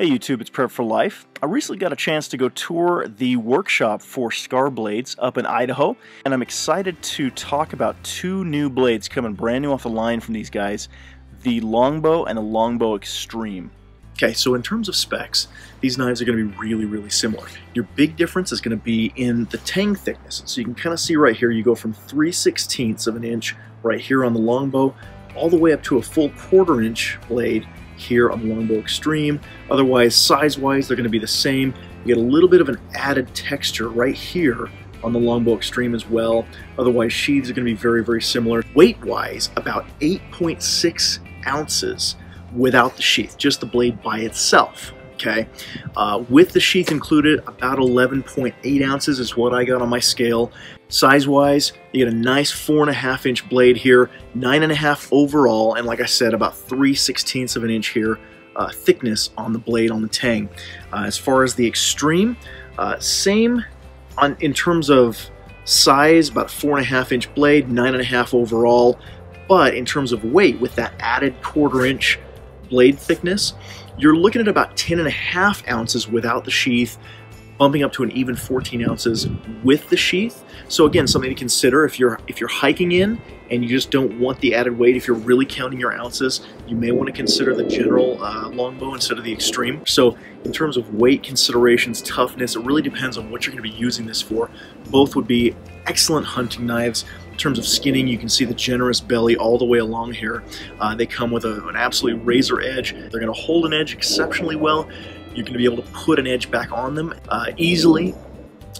Hey YouTube, it's Prepped for Life. I recently got a chance to go tour the workshop for Scar Blades up in Idaho, and I'm excited to talk about two new blades coming brand new off the line from these guys, the Longbow and the Longbow Extreme. Okay, so in terms of specs, these knives are going to be really, really similar. Your big difference is going to be in the tang thickness. So you can kind of see right here, you go from 3 16ths of an inch right here on the longbow, all the way up to a full quarter inch blade here on the Longbow Extreme. Otherwise, size-wise, they're going to be the same. You get a little bit of an added texture right here on the Longbow Extreme as well. Otherwise, sheaths are going to be very, very similar. Weight-wise, about 8.6 ounces without the sheath, just the blade by itself okay? Uh, with the sheath included, about 11.8 ounces is what I got on my scale. Size-wise, you get a nice four and a half inch blade here, nine and a half overall, and like I said, about 3 sixteenths of an inch here, uh, thickness on the blade on the Tang. Uh, as far as the extreme, uh, same on in terms of size, about four and a half inch blade, nine and a half overall, but in terms of weight, with that added quarter inch blade thickness, you're looking at about 10 and a half ounces without the sheath, bumping up to an even 14 ounces with the sheath. So again, something to consider if you're if you're hiking in and you just don't want the added weight, if you're really counting your ounces, you may want to consider the general uh, longbow instead of the extreme. So in terms of weight considerations, toughness, it really depends on what you're going to be using this for. Both would be excellent hunting knives In terms of skinning, you can see the generous belly all the way along here. Uh, they come with a, an absolute razor edge. They're going to hold an edge exceptionally well. You're going to be able to put an edge back on them uh, easily.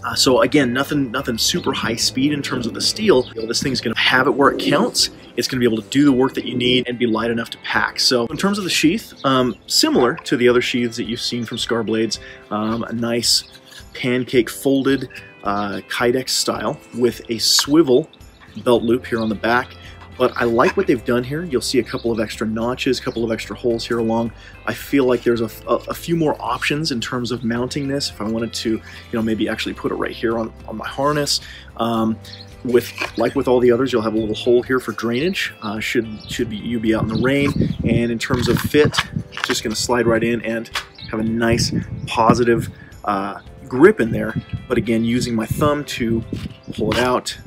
Uh, so again, nothing, nothing super high speed in terms of the steel. You know, this thing's going to have it where it counts. It's going to be able to do the work that you need and be light enough to pack. So in terms of the sheath, um, similar to the other sheaths that you've seen from Scar Blades, um, a nice pancake folded uh, Kydex style with a swivel belt loop here on the back. But I like what they've done here. You'll see a couple of extra notches, a couple of extra holes here along. I feel like there's a, a, a, few more options in terms of mounting this. If I wanted to, you know, maybe actually put it right here on, on my harness. Um, with like with all the others, you'll have a little hole here for drainage. Uh, should should be you be out in the rain. And in terms of fit, just going to slide right in and have a nice positive uh, grip in there, but again, using my thumb to pull it out,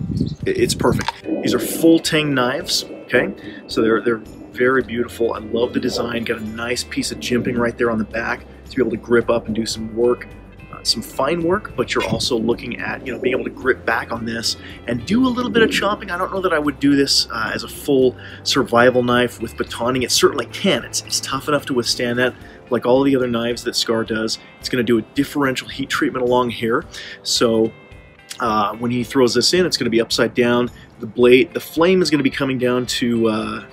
it's perfect. These are full tang knives, okay? So they're, they're very beautiful. I love the design. Got a nice piece of jimping right there on the back to be able to grip up and do some work uh, some fine work, but you're also looking at, you know, being able to grip back on this and do a little bit of chopping. I don't know that I would do this uh, as a full survival knife with batoning. It certainly can. It's, it's tough enough to withstand that, like all the other knives that Scar does. It's going to do a differential heat treatment along here. So uh, when he throws this in, it's going to be upside down. The blade, the flame is going to be coming down to uh,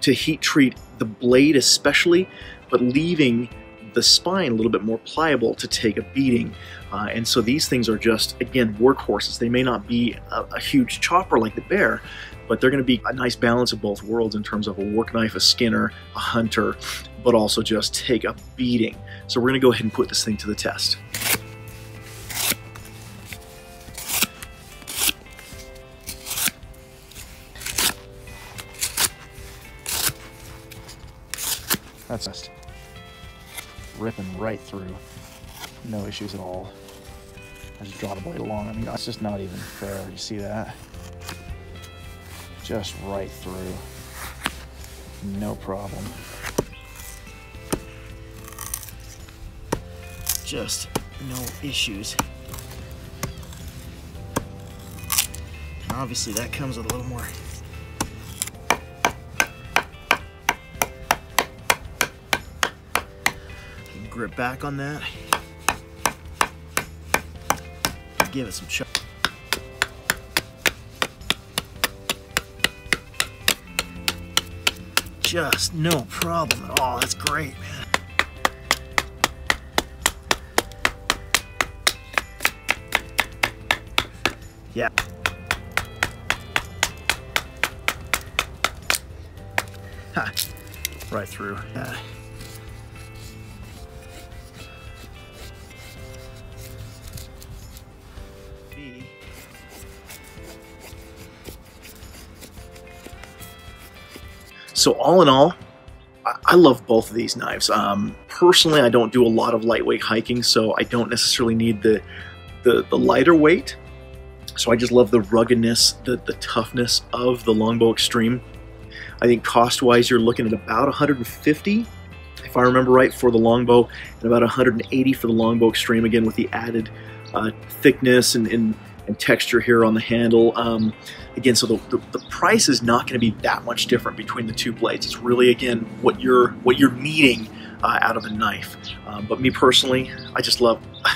to heat treat the blade especially, but leaving the spine a little bit more pliable to take a beating. Uh, and so these things are just, again, workhorses. They may not be a, a huge chopper like the Bear, but they're going to be a nice balance of both worlds in terms of a work knife, a skinner, a hunter, but also just take a beating. So we're going to go ahead and put this thing to the test. That's just ripping right through. No issues at all. I just draw the blade along. I mean, that's just not even fair. You see that? Just right through. No problem. Just no issues. And obviously that comes with a little more grip back on that. Give it some chop. Just no problem at all. That's great, man. Yeah. Ha. Right through. Yeah. So all in all, I love both of these knives. Um, personally, I don't do a lot of lightweight hiking, so I don't necessarily need the, the, the lighter weight. So I just love the ruggedness, the, the toughness of the Longbow Extreme. I think cost-wise, you're looking at about 150 if I remember right, for the longbow, and about 180 for the longbow extreme, again with the added uh, thickness and, and, and, texture here on the handle. Um, again, so the, the, the price is not going to be that much different between the two blades. It's really, again, what you're, what you're needing uh, out of a knife. Um, but me personally, I just love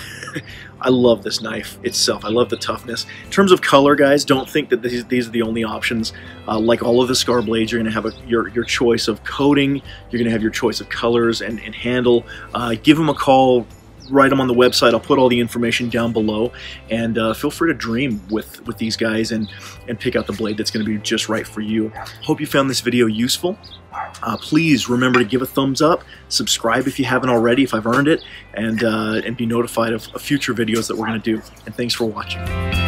I love this knife itself. I love the toughness. In terms of color, guys, don't think that these, these are the only options. Uh, like all of the Scar blades, you're going to have a, your, your choice of coating. You're going to have your choice of colors and, and handle. Uh, give them a call. Write them on the website. I'll put all the information down below, and uh, feel free to dream with with these guys and and pick out the blade that's going to be just right for you. Hope you found this video useful. Uh, please remember to give a thumbs up, subscribe if you haven't already, if I've earned it, and, uh, and be notified of, of future videos that we're going to do. And thanks for watching.